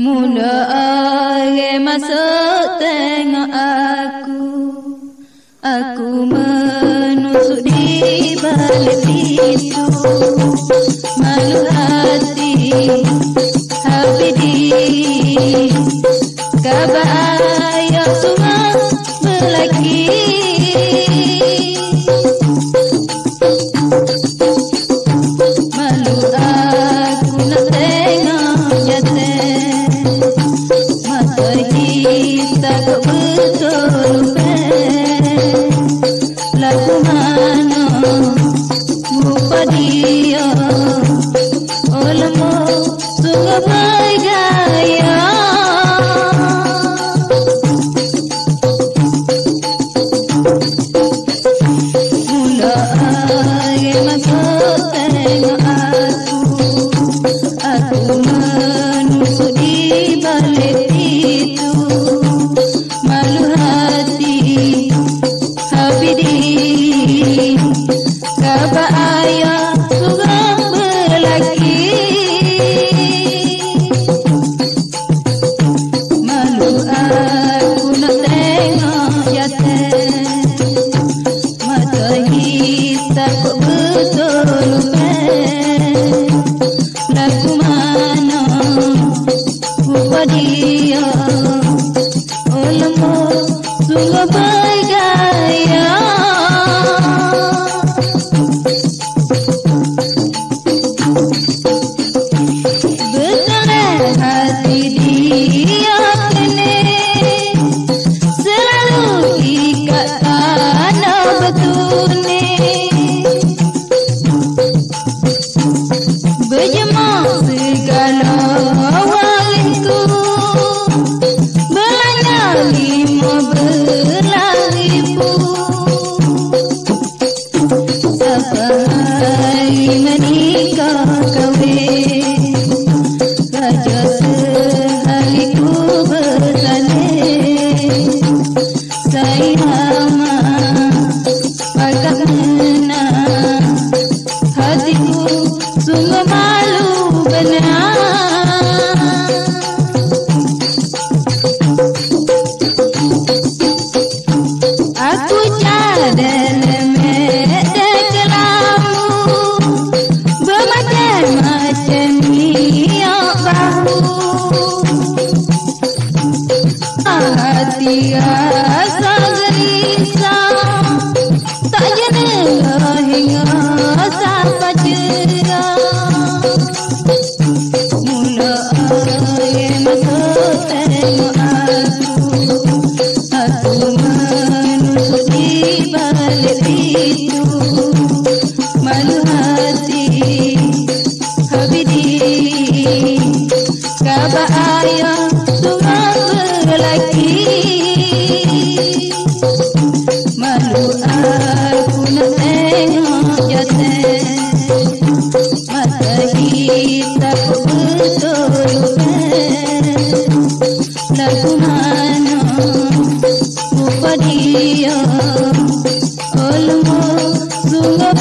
Mula ayah masuk tengok aku Aku menusuk di balik pintu. तो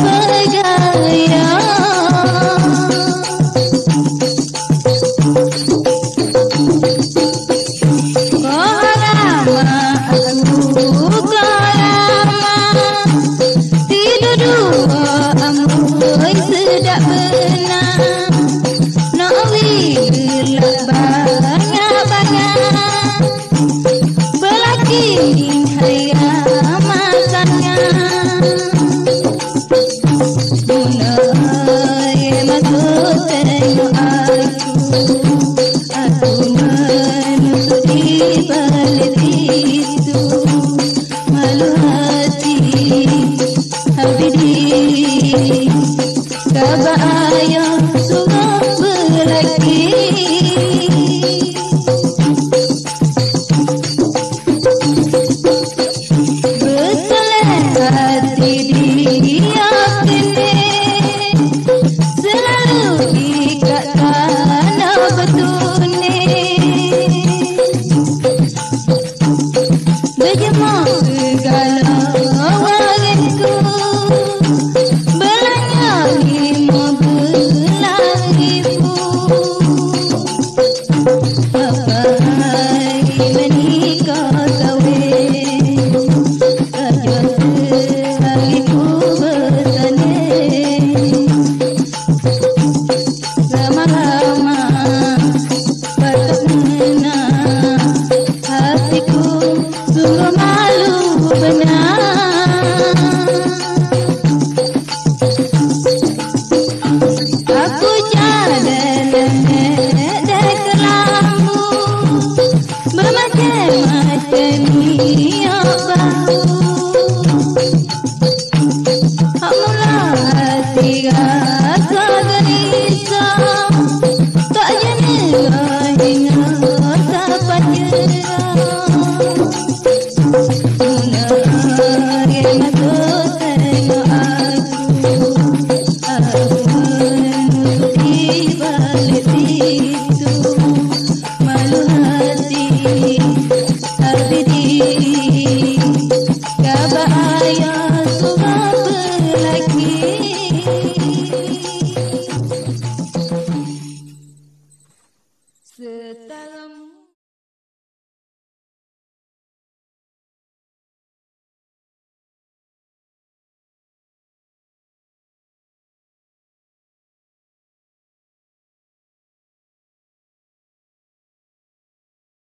फर गया